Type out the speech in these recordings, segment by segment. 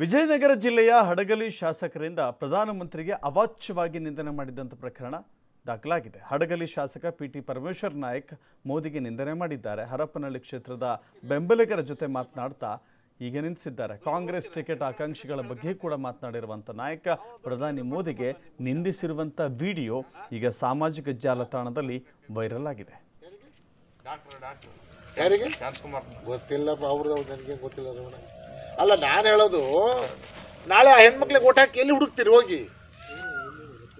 ವಿಜಯನಗರ ಜಿಲ್ಲೆಯ ಹಡಗಲಿ ಶಾಸಕರಿಂದ ಪ್ರಧಾನಮಂತ್ರಿಗೆ ಅವಾಚ್ಯವಾಗಿ ನಿಂದನೆ ಮಾಡಿದಂಥ ಪ್ರಕರಣ ದಾಖಲಾಗಿದೆ. ಹಡಗಲಿ ಶಾಸಕ ಪಿ ಟಿ ಪರಮೇಶ್ವರ್ ನಾಯಕ್ ಮೋದಿಗೆ ನಿಂದನೆ ಮಾಡಿದ್ದಾರೆ. ಹರಪನಹಳ್ಳಿ ಕ್ಷೇತ್ರದ ಬೆಂಬಲಿಗರ ಜೊತೆ ಮಾತನಾಡ್ತಾ ಈಗ ನಿಂತಿಸಿದ್ದಾರೆ ಕಾಂಗ್ರೆಸ್ ಟಿಕೆಟ್ ಆಕಾಂಕ್ಷಿಗಳ ಬಗ್ಗೆ ಕೂಡ ಮಾತನಾಡಿರುವಂಥ ನಾಯಕ ಪ್ರಧಾನಿ ಮೋದಿಗೆ ನಿಂದಿಸಿರುವಂಥ ವಿಡಿಯೋ ಈಗ ಸಾಮಾಜಿಕ ಜಾಲತಾಣದಲ್ಲಿ ವೈರಲ್ ಆಗಿದೆ. ಯಾರಿಗೆ? ಗೊತ್ತಿಲ್ಲಪ್ಪ ಅವ್ರದ್ದು ನನಗೆ ಗೊತ್ತಿಲ್ಲ ಅಲ್ಲ ನಾನು ಹೇಳೋದು ನಾಳೆ ಆ ಹೆಣ್ಮಕ್ಳಿಗೆ ಓಟ್ ಹಾಕಿ ಎಲ್ಲಿ ಹುಡುಕ್ತೀರಿ ಹೋಗಿ?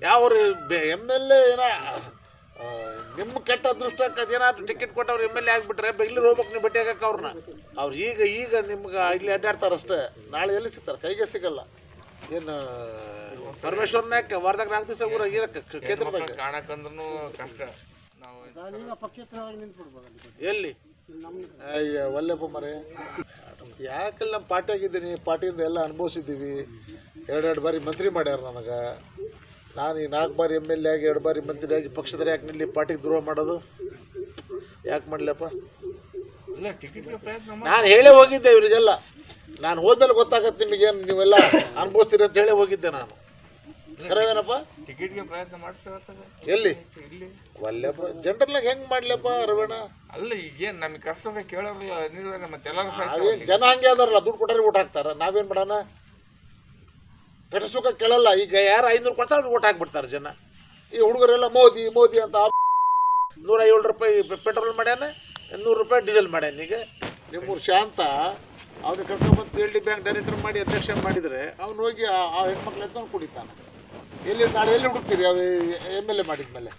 ಯಾವ ಎಂ ಎಲ್ ಎ ಏನ ನಿಮ್ಮ ಕೆಟ್ಟ ಅದೃಷ್ಟಕ್ಕೆ ಅದೇನಾದ್ರು ಟಿಕೆಟ್ ಕೊಟ್ಟು ಅವ್ರು ಎಂ ಎಲ್ ಎ ಆಗಿಬಿಟ್ರೆ ಬೆಂಗಳೂರು ಹೋಗ್ಬೇಕು ನೀವು ಭೇಟಿ ಆಗಕ್ಕೆ ಅವ್ರನ್ನ. ಅವ್ರು ಈಗ ಈಗ ನಿಮ್ಗೆ ಇಲ್ಲಿ ಅಡ್ಡಾಡ್ತಾರೆ ಅಷ್ಟೇ. ನಾಳೆ ಎಲ್ಲಿ ಸಿಗ್ತಾರೆ? ಕೈಗೆ ಸಿಗಲ್ಲ. ಏನು ಪರಮೇಶ್ವರ್ ನಾಯಕ್ ವಾರದಾಗ ನಾಲ್ಕು ದಿವಸ ಊರಾಗ ಇರಕ್ಕೆ ಕೇಂದ್ರದಾಗ ಕಾಣಕಂದ್ರೂ ಕಷ್ಟ. ನಾವು ಎಲ್ಲಿ? ಅಯ್ಯ ಒಲ್ಲೆಪ್ಪ ಮರೆ. ಯಾಕಲ್ಲ ನಮ್ಮ ಪಾರ್ಟಿಯಾಗಿದ್ದೀನಿ ಪಾರ್ಟಿಯಿಂದ ಎಲ್ಲ ಅನುಭವಿಸಿದ್ದೀವಿ. ಎರಡೆರಡು ಬಾರಿ ಮಂತ್ರಿ ಮಾಡ್ಯಾರ ನನಗೆ. ನಾನು ಈ ನಾಲ್ಕು ಬಾರಿ ಎಂ ಎಲ್ ಎ ಆಗಿ ಎರಡು ಬಾರಿ ಮಂತ್ರಿ ಆಗಿ ಪಕ್ಷದಲ್ಲಿ ಯಾಕೆ ನಿಲ್ಲಿ ಪಾರ್ಟಿಗೆ ದ್ರೋಹ ಮಾಡೋದು? ಯಾಕೆ ಮಾಡಲಪ್ಪ ನಾನು ಹೇಳೇ ಹೋಗಿದ್ದೆ ಇವರಿಗೆಲ್ಲ. ನಾನು ಹೋದ್ಮೇಲೆ ಗೊತ್ತಾಗತ್ತೆ ನಿಮಗೇನು ನೀವೆಲ್ಲ ಅನುಭವಿಸ್ತೀರಿ ಅಂತ ಹೇಳೇ ಹೋಗಿದ್ದೆ ನಾನು. ಕರೆವೇನಪ್ಪ? ಟಿಕೆಟ್ಗೆ ಪ್ರಯತ್ನ ಮಾಡ್ತಾರೆ ಎಲ್ಲಿ? ಇಲ್ಲಿ ಒಲ್ಲೆಪ್ಪ ಜನರಲ್ಲಾಗ ಹೆಂಗ್ ಮಾಡ್ಲಪ್ಪ ರವೀಣ ಅಲ್ಲ ಈಗೇನು ನಮ್ಗೆ ಕಷ್ಟ ಕೇಳೋರಿಲ್ಲ ನೀವೇ ಮತ್ತೆ ಎಲ್ಲರೂ ಜನ ಹಂಗೆ ಅದಾರಲ್ಲ ದುಡ್ಡು ಕೊಟ್ಟರೆ ಊಟ ಹಾಕ್ತಾರ. ನಾವೇನ್ ಮಾಡೋಣ? ಸುಖ ಕೇಳಲ್ಲ. ಈಗ ಯಾರು ಐನೂರು ಕೊಡ್ತಾರೆ ಊಟ ಹಾಕ್ಬಿಡ್ತಾರೆ ಜನ. ಈ ಹುಡುಗರೆಲ್ಲ ಮೋದಿ ಮೋದಿ ಅಂತ ನೂರ ಏಳು ರೂಪಾಯಿ ಪೆಟ್ರೋಲ್ ಮಾಡ್ಯಾನ ನೂರು ರೂಪಾಯಿ ಡೀಸೆಲ್ ಮಾಡ್ಯಾನ. ಈಗ ನಿಮ್ಮೂರು ಶಾಂತ ಅವ್ನಿಗೆ ಕರ್ಕೊಂಡ್ಬಂದು ಎಲ್ ಡಿ ಬ್ಯಾಂಕ್ ಡೈರೆಕ್ಟರ್ ಮಾಡಿ ಅಧ್ಯಕ್ಷ ಮಾಡಿದರೆ ಅವ್ನು ಹೋಗಿ ಆ ಆ ಹೆಣ್ಮಕ್ಳು ಎತ್ಕೊಂಡು ಕುಡಿತಾನೆ. ಎಲ್ಲಿ ನಾಳೆ ಎಲ್ಲಿ ಹುಡುಕ್ತೀರಿ? ಎಂ ಎಲ್ ಎ ಮಾಡಿದ್ಮೇಲೆ.